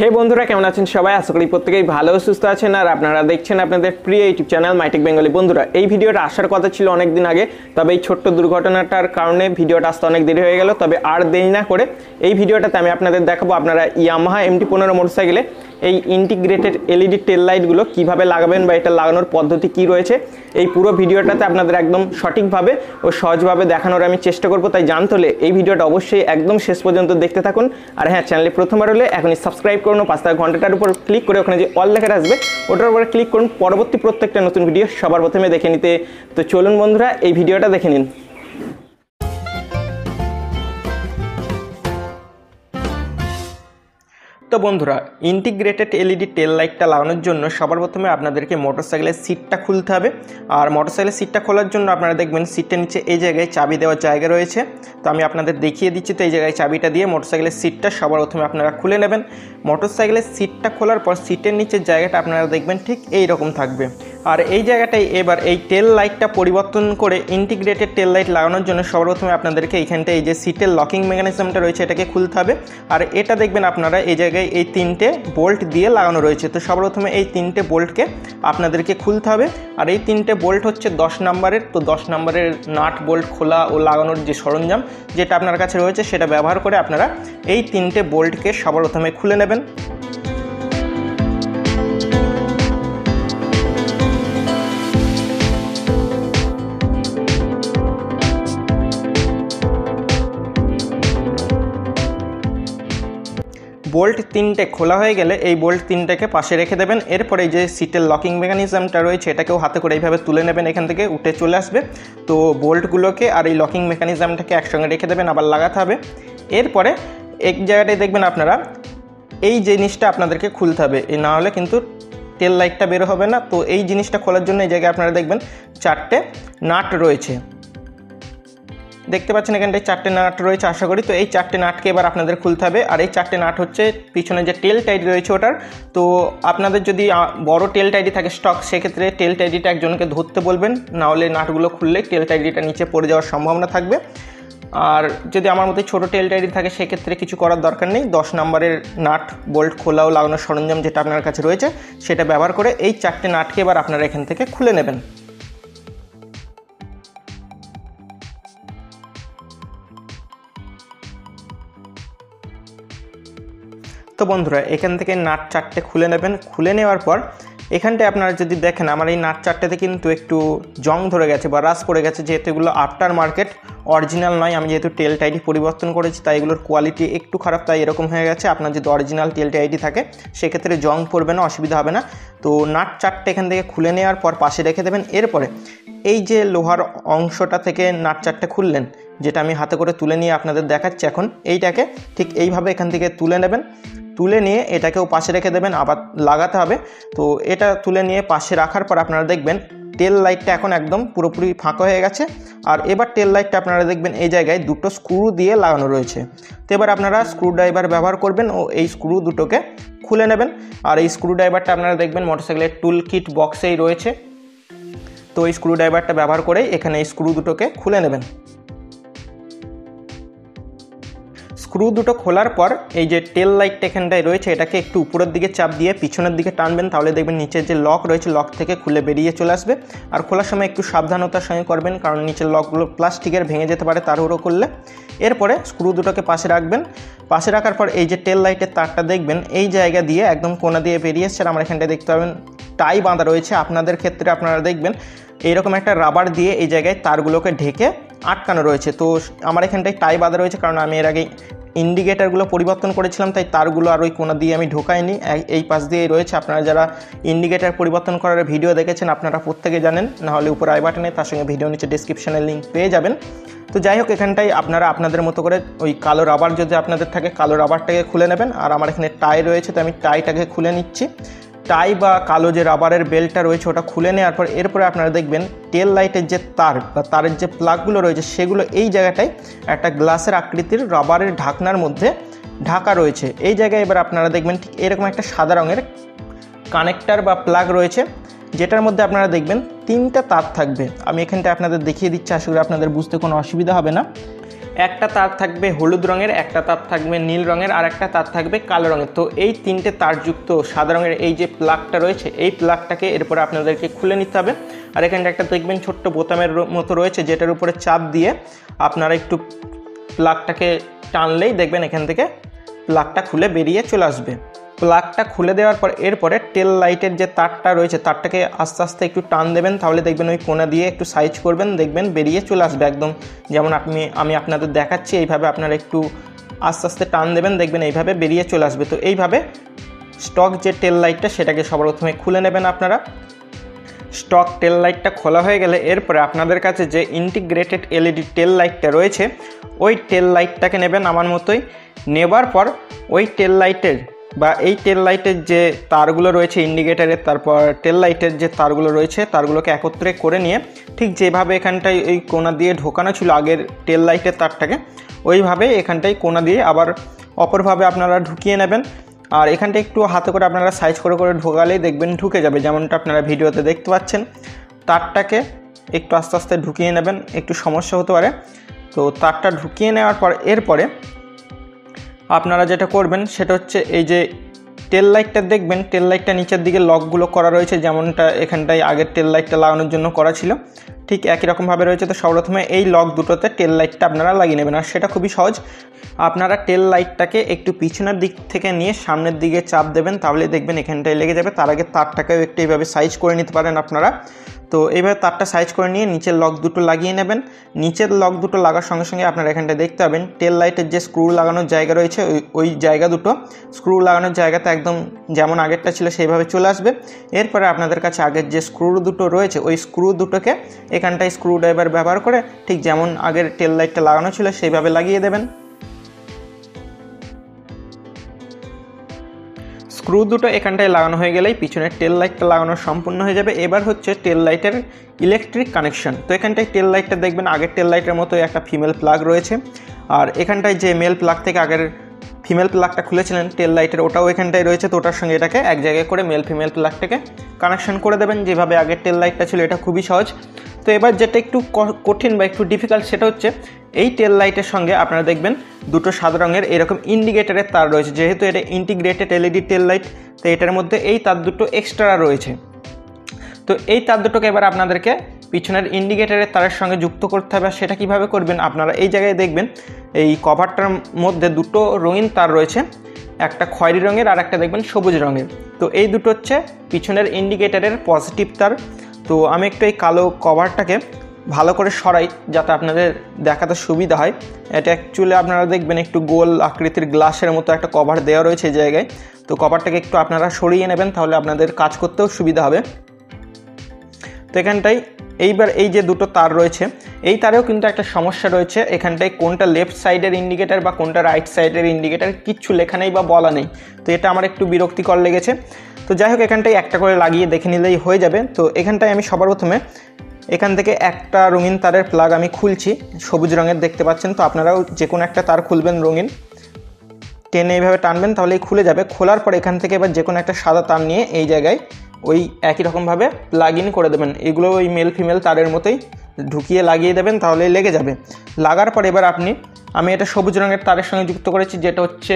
হে বন্ধুরা, কেমন আছেন সবাই? আশা করি প্রত্যেকেই ভালো, সুস্থ আছেন। আর আপনারা দেখছেন আপনাদের প্রিয় ইউটিউব চ্যানেল মাইটেক বেঙ্গলি। বন্ধুরা, এই ভিডিওটা আসার কথা ছিল অনেক দিন আগে, তবে এই ছোট্ট দুর্ঘটনাটার কারণে ভিডিওটা আসতে অনেক দেরি হয়ে গেল। তবে আর দেরি না করে এই ভিডিওটাতে আমি আপনাদের দেখাবো আপনারা ইয়ামাহা এমটি পনেরো মোটরসাইকেলে এই ইন্টিগ্রেটেড এলইডি টেল লাইটগুলো কীভাবে লাগাবেন বা এটা লাগানোর পদ্ধতি কি রয়েছে, এই পুরো ভিডিওটাতে আপনাদের একদম সঠিকভাবে ও সহজভাবে দেখানোর আমি চেষ্টা করব। তাই জানতে হলে এই ভিডিওটা অবশ্যই একদম শেষ পর্যন্ত দেখতে থাকুন। আর হ্যাঁ চ্যানেলে প্রথমবার হলে এখনই সাবস্ক্রাইব করুন পাঁচ টাকা ঘন্টাটার উপর ক্লিক করে ওখানে যে অল লেখাটা আসবে, ওটার উপরে ক্লিক করুন, পরবর্তী প্রত্যেকটা নতুন ভিডিও সবার প্রথমে দেখে নিতে। তো চলুন বন্ধুরা, এই ভিডিওটা দেখে নিন। তো বন্ধুরা ইন্টিগ্রেটেড এলইডি টেল লাইটটা লাগানোর জন্য সবার প্রথমে আপনাদেরকে মোটরসাইকেলের সিটটা খুলতে হবে। আর মোটরসাইকেলের সিটটা খোলার জন্য আপনারা দেখবেন সিটটার নিচে এই জায়গায় চাবি দেওয়ার জায়গা রয়েছে। তো আমি আপনাদের দেখিয়ে দিচ্ছি তো এই জায়গায় চাবিটা দিয়ে মোটরসাইকেলের সিটটা সবার প্রথমে আপনারা খুলে নেবেন। মোটরসাইকেলের সিটটা খোলার পর সিটের নিচের জায়গাটা আপনারা দেখবেন ঠিক এই রকম থাকবে। আর এই জায়গাটায় এবার এই টেল লাইটটা পরিবর্তন করে ইন্টিগ্রেটেড টেল লাইট লাগানোর জন্য সর্বপ্রথমে আপনাদেরকে এইখানটা এই যে সিটের লকিং মেকানিজমটা রয়েছে এটাকে খুলতে হবে। আর এটা দেখবেন আপনারা এই জায়গায় এই তিনটে বোল্ট দিয়ে লাগানো রয়েছে। তো সর্বপ্রথমে এই তিনটে বোল্টকে আপনাদেরকে খুলতে হবে। আর এই তিনটে বোল্ট হচ্ছে দশ নাম্বারের। তো দশ নাম্বারের নাট বোল্ট খোলা ও লাগানোর যে সরঞ্জাম যেটা আপনার কাছে রয়েছে, সেটা ব্যবহার করে আপনারা এই তিনটে বোল্টকে সর্বপ্রথমে খুলে নেবেন। বোল্ট তিনটে খোলা হয়ে গেলে এই বোল্ট তিনটেকে পাশে রেখে দেবেন। এরপরে যে সিটের লকিং মেকানিজমটা রয়েছে, এটাকেও হাতে করে এইভাবে তুলে নেবেন, এখান থেকে উঠে চলে আসবে। তো বোল্টগুলোকে আর এই লকিং মেকানিজমটাকে একসঙ্গে রেখে দেবেন, আবার লাগাতে হবে। এরপরে এক জায়গাটায় দেখবেন আপনারা, এই জিনিসটা আপনাদেরকে খুলতে হবে। এই না হলে কিন্তু তেল লাইটটা বেরো হবে না। তো এই জিনিসটা খোলার জন্য এই জায়গায় আপনারা দেখবেন চারটে নাট রয়েছে। দেখতে পাচ্ছেন এখানটায় চারটে নাট রয়েছে, আশা করি। তো এই চারটে নাটকে এবার আপনাদের খুলতে হবে। আর এই চারটে নাট হচ্ছে পিছনে যে টেল টাইডি রয়েছে ওটার, তো আপনাদের যদি বড় টেল টাইডি থাকে স্টক, সেক্ষেত্রে টেল টাইডিটা একজনকে ধরতে বলবেন। নাহলে নাটগুলো খুললে টেল টাইডিটা নিচে পড়ে যাওয়ার সম্ভাবনা থাকবে। আর যদি আমার মধ্যে ছোটো টেল টাইডি থাকে, সেক্ষেত্রে কিছু করার দরকার নেই। দশ নম্বরের নাট বোল্ট খোলা ও লাগানোর সরঞ্জাম যেটা আপনার কাছে রয়েছে, সেটা ব্যবহার করে এই চারটে নাটকে এবার আপনারা এখান থেকে খুলে নেবেন। বন্ধুরা, এখান থেকে নাট চারটে খুলে নেবেন। খুলে নেওয়ার পর এখানটায় আপনারা যদি দেখেন, আমার এই নাট চারটেতে কিন্তু একটু জং ধরে গেছে বা রাস পড়ে গেছে, যেহেতু এগুলো আফটার মার্কেট, অরিজিনাল নয়। আমি যেহেতু টেল টাইডি পরিবর্তন করেছি, তাই এগুলোর কোয়ালিটি একটু খারাপ, তাই এরকম হয়ে গেছে। আপনার যদি অরিজিনাল টেল টাইডি থাকে, সেক্ষেত্রে জং পড়বে না, অসুবিধা হবে না। তো নাট চারটে এখান থেকে খুলে নেওয়ার পর পাশে রেখে দেবেন। এরপরে এই যে লোহার অংশটা থেকে নাট চারটে খুললেন, যেটা আমি হাতে করে তুলে নিয়ে আপনাদের দেখাচ্ছি এখন, এইটাকে ঠিক এইভাবে এখান থেকে তুলে নেবেন। তুলে নিয়ে এটাকেও পাশে রেখে দেবেন, আবার লাগাতে হবে। তো এটা তুলে নিয়ে পাশে রাখার পর আপনারা দেখবেন টেল লাইটটা এখন একদম পুরোপুরি ফাঁকা হয়ে গেছে। আর এবার টেল লাইটটা আপনারা দেখবেন এই জায়গায় দুটো স্ক্রু দিয়ে লাগানো রয়েছে। তো এবার আপনারা স্ক্রু ড্রাইভার ব্যবহার করবেন ও এই স্ক্রু দুটোকে খুলে নেবেন। আর এই স্ক্রু ড্রাইভারটা আপনারা দেখবেন মোটরসাইকেলের টুল কিট বক্সেই রয়েছে। তো এই স্ক্রু ড্রাইভারটা ব্যবহার করেই এখানে এই স্ক্রু দুটোকে খুলে নেবেন। স্ক্রু দুটো খোলার পর এই যে টেল লাইটটা এখানটায় রয়েছে, এটাকে একটু উপরের দিকে চাপ দিয়ে পিছনের দিকে টানবেন, তাহলে দেখবেন নিচের যে লক রয়েছে লক থেকে খুলে বেরিয়ে চলে আসবে। আর খোলার সময় একটু সাবধানতার সঙ্গে করবেন, কারণ নিচের লকগুলো প্লাস্টিকের ভেঙে যেতে পারে তাড়াহুড়ো করলে। এরপরে স্ক্রু দুটোকে পাশে রাখবেন। পাশে রাখার পর এই যে টেল লাইটের তারটা দেখবেন, এই জায়গা দিয়ে একদম কোনা দিয়ে বেরিয়ে এসছে। আমার এখানটায় দেখতে পাবেন টাই বাঁধা রয়েছে। আপনাদের ক্ষেত্রে আপনারা দেখবেন এইরকম একটা রাবার দিয়ে এই জায়গায় তারগুলোকে ঢেকে আটকানো রয়েছে। তো আমার এখানটায় টাই বাঁধা রয়েছে, কারণ আমি এর আগে ইন্ডিকেটারগুলো পরিবর্তন করেছিলাম, তাই তারগুলো আর ওই কোনা দিয়ে আমি ঢোকাইনি। এই পাশ দিয়েই রয়েছে। আপনারা যারা ইন্ডিকেটার পরিবর্তন করার ভিডিও দেখেছেন, আপনারা প্রত্যেকে জানেন। নাহলে উপরে আই বাটনে তার সঙ্গে ভিডিও নিচে ডিসক্রিপশানে লিঙ্ক পেয়ে যাবেন। তো যাই হোক এখানটাই আপনারা আপনাদের মতো করে ওই কালো রাবার যদি আপনাদের থাকে, কালো রাবারটাকে খুলে নেবেন। আর আমার এখানে টাই রয়েছে, তো আমি টাইটাকে খুলে নিচ্ছি। টাই বা কালো যে রাবারের বেল্টটা রয়েছে ওটা খুলে নেওয়ার পর এরপরে আপনারা দেখবেন টেল লাইটের যে তার বা তারের যে প্লাগগুলো রয়েছে, সেগুলো এই জায়গাটায় একটা গ্লাসের আকৃতির রাবারের ঢাকনার মধ্যে ঢাকা রয়েছে। এই জায়গায় এবার আপনারা দেখবেন ঠিক এরকম একটা সাদা রঙের কানেক্টার বা প্লাগ রয়েছে, যেটার মধ্যে আপনারা দেখবেন তিনটা তার থাকবে। আমি এখানটা আপনাদের দেখিয়ে দিচ্ছি, আশা করি আপনাদের বুঝতে কোনো অসুবিধা হবে না। একটা তার থাকবে হলুদ রঙের, একটা তার থাকবে নীল রঙের, আর একটা তার থাকবে কালো রঙের। তো এই তিনটে তারযুক্ত সাদা রঙের এই যে প্লাগটা রয়েছে, এই প্লাগটাকে এরপরে আপনাদেরকে খুলে নিতে হবে। আর এখানে একটা দেখবেন ছোট্ট বোতামের মতো রয়েছে, যেটার উপরে চাপ দিয়ে আপনারা একটু প্লাগটাকে টানলেই দেখবেন এখান থেকে প্লাগটা খুলে বেরিয়ে চলে আসবে। প্লাগটা খুলে দেওয়ার পর এরপরে টেল লাইটের যে তারটা রয়েছে, তারটাকে আস্তে আস্তে একটু টান দেবেন, তাহলে দেখবেন ওই কোনা দিয়ে একটু সাইজ করবেন, দেখবেন বেরিয়ে চলে আসবে একদম। যেমন আপনি, আমি আপনাদের দেখাচ্ছি, এইভাবে আপনারা একটু আস্তে আস্তে টান দেবেন, দেখবেন এইভাবে বেরিয়ে চলে আসবে। তো এইভাবে স্টক যে টেল লাইটটা সেটাকে সবার প্রথমে খুলে নেবেন আপনারা। স্টক টেল লাইটটা খোলা হয়ে গেলে এরপরে আপনাদের কাছে যে ইন্টিগ্রেটেড এলইডি টেল লাইটটা রয়েছে, ওই টেল লাইটটাকে নেবেন আমার মতোই। নেবার পর ওই টেল লাইটের বা এই টেল লাইটের যে তারগুলো রয়েছে ইন্ডিকেটারের তারপর টেল লাইটের যে তারগুলো রয়েছে, তারগুলোকে একত্রে করে নিয়ে ঠিক যেভাবে এখানটায় ওই কোনা দিয়ে ঢোকানো ছিল আগের টেল লাইটের তারটাকে, ওইভাবে এখানটায় কোনা দিয়ে আবার অপরভাবে আপনারা ঢুকিয়ে নেবেন। আর এখানটা একটু হাতে করে আপনারা সাইজ করে করে ঢোকালেই দেখবেন ঢুকে যাবে, যেমনটা আপনারা ভিডিওতে দেখতে পাচ্ছেন। তারটাকে একটু আস্তে আস্তে ঢুকিয়ে নেবেন, একটু সমস্যা হতে পারে। তো তারটা ঢুকিয়ে নেওয়ার পর, এরপরে আপনারা যেটা করবেন, সেটা হচ্ছে এই যে টেল লাইটটা দেখবেন টেল লাইটটা নিচের দিকে লকগুলো করা রয়েছে, যেমনটা এখানটায় আগের টেল লাইটটা লাগানোর জন্য করা ছিল। ঠিক একই রকমভাবে রয়েছে, তো সর্বপ্রথমে এই লক দুটোতে টেল লাইটটা আপনারা লাগিয়ে নেবেন। আর সেটা খুবই সহজ, আপনারা টেল লাইটটাকে একটু পিছনের দিক থেকে নিয়ে সামনের দিকে চাপ দেবেন তাহলে দেখবেন এখানটায় লেগে যাবে। তার আগে তারটাকেও একটু এইভাবে সাইজ করে নিতে পারেন আপনারা। তো এইভাবে তারটা সাইজ করে নিয়ে নিচের লক দুটো লাগিয়ে নেবেন। নিচের লক দুটো লাগার সঙ্গে সঙ্গে আপনারা এখানটা দেখতে পাবেন টেল লাইটের যে স্ক্রু লাগানোর জায়গা রয়েছে, ওই জায়গা দুটো স্ক্রু লাগানোর জায়গাতে একদম যেমন আগেরটা ছিল সেইভাবে চলে আসবে। এরপরে আপনাদের কাছে আগের যে স্ক্রু দুটো রয়েছে, ওই স্ক্রু দুটোকে এখানটায় স্ক্রু ড্রাইভার ব্যবহার করে ঠিক যেমন আগের টেল লাইটটা লাগানো ছিল সেইভাবে লাগিয়ে দেবেন। স্ক্রু দুটো এখানটায় লাগানো হয়ে গেলেই পিছনের টেল লাইটটা লাগানো সম্পূর্ণ হয়ে যাবে। এবার হচ্ছে টেল লাইটের ইলেকট্রিক কানেকশন তো এখানটায় টেল লাইটটা দেখবেন, আগের টেল লাইটের মতো একটা ফিমেল প্লাগ রয়েছে। আর এখানটায় যে মেল প্লাগ থেকে আগের ফিমেল প্লাগটা খুলেছিলেন টেল লাইটের ওটাও এখানটায় রয়েছে, তো ওটার সঙ্গে এটাকে এক জায়গায় করে মেল ফিমেল প্লাগটাকে কানেকশন করে দেবেন, যেভাবে আগের টেল লাইটটা ছিল, এটা খুবই সহজ। তো এবার যেটা একটু কঠিন বা একটু ডিফিকাল্ট সেটা হচ্ছে, এই টেল লাইটের সঙ্গে আপনারা দেখবেন দুটো সাদা রঙের এরকম ইন্ডিকেটারের তার রয়েছে, যেহেতু এটা ইন্টিগ্রেটেড এলইডি টেল লাইট তো এটার মধ্যে এই তার দুটো এক্সট্রা রয়েছে। তো এই তার দুটোকে এবার আপনাদেরকে পিছনের ইন্ডিকেটারের তারের সঙ্গে যুক্ত করতে হবে সেটা কীভাবে করবেন আপনারা এই জায়গায় দেখবেন, এই কভারটার মধ্যে দুটো রঙিন তার রয়েছে, একটা খয়েরি রঙের আর একটা দেখবেন সবুজ রঙের। তো এই দুটো হচ্ছে পিছনের ইন্ডিকেটারের পজিটিভ তার। তো আমি একটু এই কালো কভারটাকে ভালো করে সরাই, যাতে আপনাদের দেখাতে সুবিধা হয়। এটা অ্যাকচুয়ালি আপনারা দেখবেন একটু গোল আকৃতির গ্লাসের মতো একটা কভার দেওয়া রয়েছে এই জায়গায়। তো কভারটাকে একটু আপনারা সরিয়ে নেবেন, তাহলে আপনাদের কাজ করতেও সুবিধা হবে। তো এখানটায় এইবার এই যে দুটো তার রয়েছে, এই তারেও কিন্তু একটা সমস্যা রয়েছে। এখানটায় কোনটা লেফট সাইডের ইন্ডিকেটার বা কোনটা রাইট সাইডের ইন্ডিকেটার কিচ্ছু লেখা নেই বা বলা নেই। তো এটা আমার একটু বিরক্তিকর লেগেছে। তো যাই হোক, এখানটায় একটা করে লাগিয়ে দেখে নিলেই হয়ে যাবে। তো এখানটায় আমি সবার প্রথমে এখান থেকে একটা রঙিন তারের প্লাগ আমি খুলছি, সবুজ রঙের দেখতে পাচ্ছেন। তো আপনারাও যে কোনো একটা তার খুলবেন রঙিন। টেনে এইভাবে টানবেন, তাহলেই খুলে যাবে। খোলার পর এখান থেকে এবার যে কোনো একটা সাদা তার নিয়ে এই জায়গায় ওই একই রকমভাবে প্লাগ ইন করে দেবেন। এগুলো ওই মেল ফিমেল তারের মতোই ঢুকিয়ে লাগিয়ে দেবেন, তাহলেই লেগে যাবে। লাগার পর এবার আপনি, আমি এটা সবুজ রঙের তারের সঙ্গে যুক্ত করেছি, যেটা হচ্ছে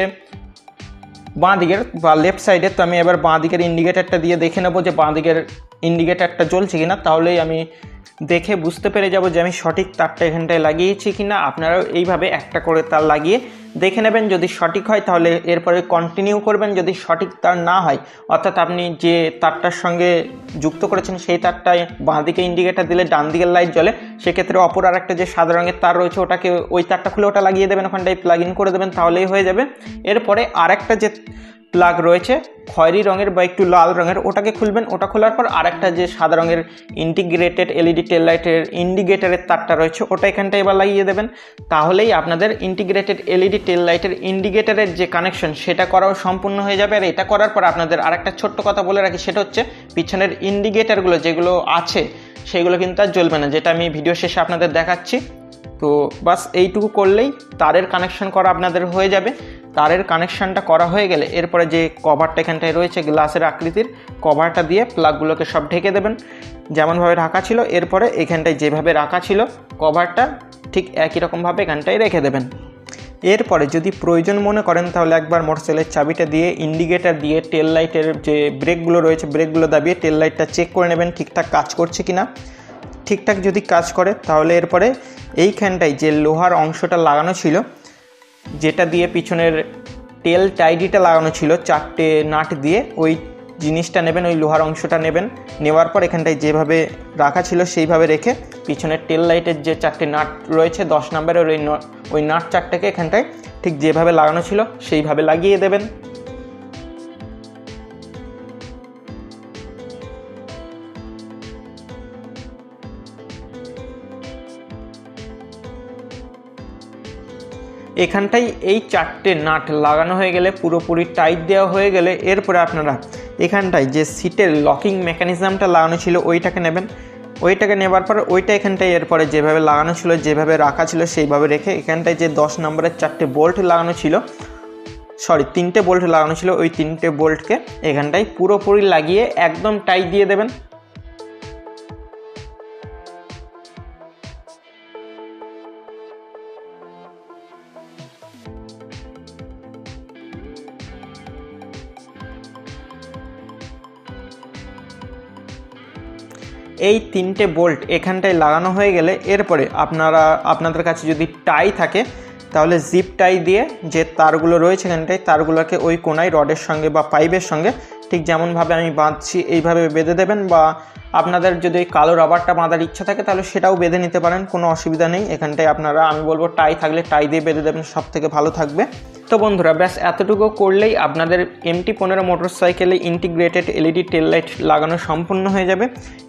বাঁ দিকের বা লেফট সাইডের তো আমি এবার বাঁ দিকের ইন্ডিকেটারটা দিয়ে দেখে নেব যে বাঁ দিকের ইন্ডিকেটারটা জ্বলছে কিনা। তাহলেই আমি দেখে বুঝতে পেরে যাব যে আমি সঠিক তারটা এখানটায় লাগিয়েছি কি না আপনারাও এইভাবে একটা করে তার লাগিয়ে দেখে নেবেন যদি সঠিক হয়, তাহলে এরপরে কন্টিনিউ করবেন। যদি সঠিক তার না হয়, অর্থাৎ আপনি যে তারটার সঙ্গে যুক্ত করেছেন, সেই তারটায় বাঁ দিকে ইন্ডিকেটার দিলে ডান দিকের লাইট জ্বলে, সেক্ষেত্রে অপর আর একটা যে সাদা রঙের তার রয়েছে, ওটাকে ওই তারটা খুলে ওটা লাগিয়ে দেবেন। ওখানটায় প্লাগ ইন করে দেবেন, তাহলেই হয়ে যাবে। এরপরে আরেকটা যে প্লাগ রয়েছে। খয়েরি রঙের বা একটু লাল রঙের, ওটাকে খুলবেন। ওটা খোলার পর আরেকটা যে সাদা রঙের ইন্টিগ্রেটেড এলইডি টেল লাইটের ইন্ডিকেটারের তারটা রয়েছে, ওটা এখানটা এবার লাগিয়ে দেবেন। তাহলেই আপনাদের ইন্টিগ্রেটেড এলইডি টেল লাইটের ইন্ডিকেটারের যে কানেকশন সেটা করাও সম্পূর্ণ হয়ে যাবে। আর এটা করার পর আপনাদের আরেকটা ছোট্ট কথা বলে রাখি, সেটা হচ্ছে পিছনের ইন্ডিকেটারগুলো যেগুলো আছে, সেগুলো কিন্তু আর জ্বলবে না, যেটা আমি ভিডিও শেষে আপনাদের দেখাচ্ছি। তো বাস এইটুকু করলেই তারের কানেকশন করা আপনাদের হয়ে যাবে। তারের কানেকশানটা করা হয়ে গেলে এরপরে যে কভারটা এখানটায় রয়েছে গ্লাসের আকৃতির কভারটা দিয়ে প্লাগগুলোকে সব ঢেকে দেবেন। যেমনভাবে রাখা ছিল, এরপরে এখানটায় যেভাবে রাখা ছিল, কভারটা ঠিক একই রকমভাবে এখানটায় রেখে দেবেন। এরপরে যদি প্রয়োজন মনে করেন, তাহলে একবার মোটরসাইকেলের চাবিটা দিয়ে ইন্ডিকেটার দিয়ে টেল লাইটের যে ব্রেকগুলো রয়েছে, ব্রেকগুলো দাবিয়ে টেল লাইটটা চেক করে নেবেন, ঠিকঠাক কাজ করছে কি না ঠিকঠাক যদি কাজ করে, তাহলে এরপরে এইখানটায় যে লোহার অংশটা লাগানো ছিল যেটা দিয়ে পিছনের টেল টাইডিটা লাগানো ছিল, চারটে নাট দিয়ে ওই জিনিসটা নেবেন, ওই লোহার অংশটা নেবেন। নেওয়ার পর এখানটায় যেভাবে রাখা ছিল সেইভাবে রেখে পিছনের টেল লাইটের যে চারটে নাট রয়েছে, দশ নম্বরের ওই ওই নাট চারটাকে এখানটায় ঠিক যেভাবে লাগানো ছিল সেইভাবে লাগিয়ে দেবেন। এখানটাই এই চারটে নাট লাগানো হয়ে গেলে, পুরোপুরি টাইট দেওয়া হয়ে গেলে, এরপরে আপনারা এখানটায় যে সিটের লকিং মেকানিজমটা লাগানো ছিল, ওইটাকে নেবেন। ওইটাকে নেবার পর ওইটা এখানটায় এরপরে যেভাবে লাগানো ছিল, যেভাবে রাখা ছিল, সেইভাবে রেখে এখানটায় যে দশ নম্বরের চারটে বোল্ট লাগানো ছিল সরি তিনটে বোল্ট লাগানো ছিল, ওই তিনটে বোল্টকে এখানটায় পুরোপুরি লাগিয়ে একদম টাইট দিয়ে দেবেন। এই তিনটে বোল্ট এখানটায় লাগানো হয়ে গেলে এরপরে আপনারা, আপনাদের কাছে যদি টাই থাকে, তাহলে জিপ টাই দিয়ে যে তারগুলো রয়েছে এখানটায়, তারগুলোকে ওই কোনায় রডের সঙ্গে বা পাইপের সঙ্গে ঠিক যেমনভাবে আমি বাঁধছি, এইভাবে বেঁধে দেবেন বা আপনাদের যদি ওই কালো রাবারটা বাঁধার ইচ্ছা থাকে, তাহলে সেটাও বেঁধে নিতে পারেন, কোনো অসুবিধা নেই। এখানটায় আপনারা, আমি বলব টাই থাকলে টাই দিয়ে বেঁধে দেবেন সব থেকে ভালো থাকবে। তো বন্ধুরা, ব্যাস এতটুকু করলেই আপনাদের এমটি পনেরো মোটরসাইকেলে ইন্টিগ্রেটেড এলইডি টেল লাইট লাগানো সম্পূর্ণ হয়ে যাবে।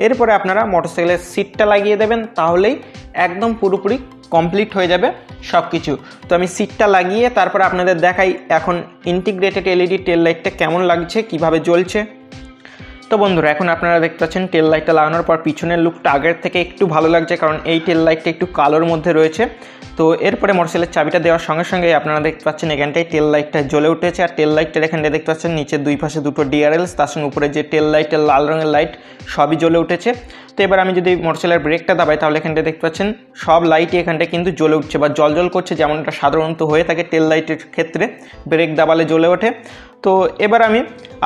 এরপরে আপনারা মোটরসাইকেলের সিটটা লাগিয়ে দেবেন, তাহলেই একদম পুরোপুরি কমপ্লিট হয়ে যাবে সব কিছু তো আমি সিটটা লাগিয়ে তারপর আপনাদের দেখাই এখন ইন্টিগ্রেটেড এলইডি টেল লাইটটা কেমন লাগছে, কীভাবে জ্বলছে। তো বন্ধুরা, এখন আপনারা দেখতে পাচ্ছেন টেল লাইটটা লাগানোর পর পিছনের লুকটা আগের থেকে একটু ভালো লাগছে কারণ এই টেল লাইটটা একটু কালোর মধ্যে রয়েছে। তো এরপরে মোটরসাইকেলের চাবিটা দেওয়ার সঙ্গে সঙ্গে আপনারা দেখতে পাচ্ছেন এখানটায় টেল লাইটটা জ্বলে উঠেছে। আর টেল লাইটটার এখানটায় দেখতে পাচ্ছেন নিচে দুই পাশে দুটো ডিআরএলস তার সঙ্গে উপরে যে টেল লাইটের লাল রঙের লাইট সবই জ্বলে উঠেছে। তো এবার আমি যদি মোটরসাইকেলের ব্রেকটা দাবাই, তাহলে এখানটা দেখতে পাচ্ছেন সব লাইটই এখানটায় কিন্তু জ্বলে উঠছে বা জল জল করছে, যেমনটা সাধারণত হয়ে থাকে টেল লাইটের ক্ষেত্রে ব্রেক দাবালে জ্বলে ওঠে। তো এবার আমি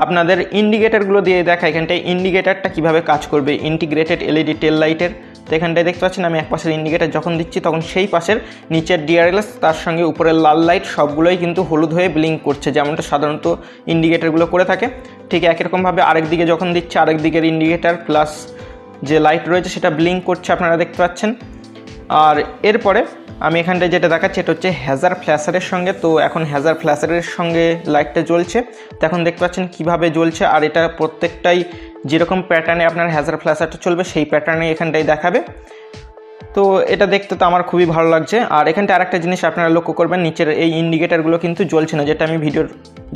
আপনাদের ইন্ডিকেটারগুলো দিয়ে দেখা এখানটায় ইন্ডিকেটারটা কীভাবে কাজ করবে ইন্টিগ্রেটেড এলইডি টেল লাইটের তো এখানটায় দেখতে পাচ্ছেন আমি এক পাশের ইন্ডিকেটার যখন দিচ্ছি, তখন সেই পাশের নিচের ডিআরএলএস তার সঙ্গে উপরের লাল লাইট সবগুলোই কিন্তু হলুদ হয়ে ব্লিঙ্ক করছে, যেমনটা সাধারণত ইন্ডিকেটারগুলো করে থাকে। ঠিক একই রকমভাবে আরেক দিকে যখন দিচ্ছে, আরেক দিকের ইন্ডিকেটার প্লাস যে লাইট রয়েছে সেটা ব্লিঙ্ক করছে, আপনারা দেখতে পাচ্ছেন। আর এরপরে আমি এখানটায় যেটা দেখাচ্ছি, এটা হচ্ছে হ্যাজার ফ্ল্যাশারের সঙ্গে। তো এখন হ্যাজার ফ্ল্যাশারের সঙ্গে লাইটটা জ্বলছে। তো এখন দেখতে পাচ্ছেন কীভাবে জ্বলছে, আর এটা প্রত্যেকটাই যেরকম প্যাটার্নে আপনার হ্যাজার ফ্ল্যাশারটা চলবে, সেই প্যাটার্নে এখানটাই দেখাবে। তো এটা দেখতে তো আমার খুবই ভালো লাগছে। আর এখানটা আরেকটা জিনিস আপনারা লক্ষ্য করবেন, নিচের এই ইন্ডিকেটারগুলো কিন্তু জ্বলছে না, যেটা আমি ভিডিওর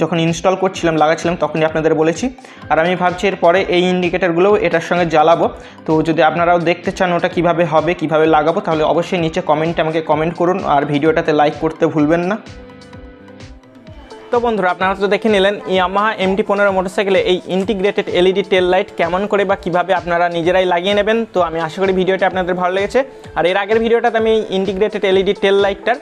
যখন ইনস্টল করছিলাম, লাগাচ্ছিলাম, তখনই আপনাদের বলেছি। আর আমি ভাবছি এরপরে এই ইন্ডিকেটারগুলোও এটার সঙ্গে জ্বালাবো। তো যদি আপনারাও দেখতে চান ওটা কীভাবে হবে, কীভাবে লাগাবো, তাহলে অবশ্যই নিচে কমেন্টে আমাকে কমেন্ট করুন। আর ভিডিওটাতে লাইক করতে ভুলবেন না। তো বন্ধুরা, আপনারা তো দেখে নিলেন ইয়ামাহা এমটি পনেরো মোটরসাইকেলে এই ইন্টিগ্রেটেড এলইডি টেল লাইট কেমন করে বা কীভাবে আপনারা নিজেরাই লাগিয়ে নেবেন, তো আমি আশা করি ভিডিওটা আপনাদের ভালো লেগেছে। আর এর আগের ভিডিওটাতে আমি ইন্টিগ্রেটেড এলইডি টেল লাইটটার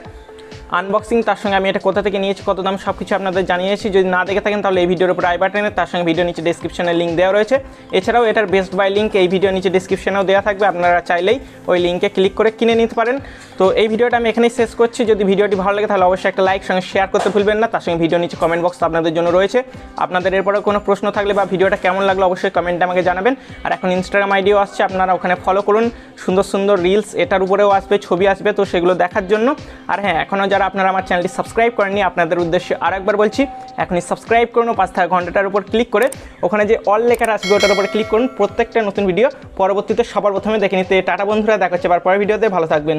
আনবক্সিং তার সঙ্গে আমি এটা কোথা থেকে নিয়েছি, কত দাম সব কিছু আপনাদের জানিয়েছি। যদি না দেখে থাকেন, তাহলে এই ভিডিওর উপর আই বাটনে, তার সঙ্গে ভিডিও নিচে ডিসক্রিপশনে লিঙ্ক দেওয়া রয়েছে। এছাড়াও এটার বেস্ট বাই লিঙ্ক এই ভিডিও নিচে ডিসক্রিপশনেও দেওয়া থাকবে। আপনারা চাইলেই ওই লিঙ্কে ক্লিক করে কিনে নিতে পারেন। তো এই ভিডিওটা আমি এখানেই শেষ করছি। যদি ভিডিওটি ভালো লাগে, তাহলে অবশ্যই একটা লাইক সঙ্গে শেয়ার করতে ভুলবেন না। তার সঙ্গে ভিডিও নিচে কমেন্ট বক্স আপনাদের জন্য রয়েছে। আপনাদের এরপরে কোনো প্রশ্ন থাকলে বা ভিডিওটা কেমন লাগল, অবশ্যই কমেন্টে আমাকে জানাবেন। আর এখন ইনস্টাগ্রাম আইডিও আসছে, আপনারা ওখানে ফলো করুন। সুন্দর সুন্দর রিলস এটার উপরেও আসবে, ছবি আসবে, তো সেগুলো দেখার জন্য। আর হ্যাঁ এখনও যারা আপনারা আমার চ্যানেলটি সাবস্ক্রাইব করেননি, আপনাদের উদ্দেশ্যে আর একবার বলছি, এখনই সাবস্ক্রাইব করুন পাঁচ থাকা ঘন্টাটার উপর ক্লিক করে ওখানে যে অল লেখার আসবে ওটার উপর ক্লিক করুন। প্রত্যেকটা নতুন ভিডিও পরবর্তীতে সবার প্রথমে দেখে নিতে। টাটা বন্ধুরা দেখাচ্ছে আবার পরের ভিডিওতে। ভালো থাকবেন।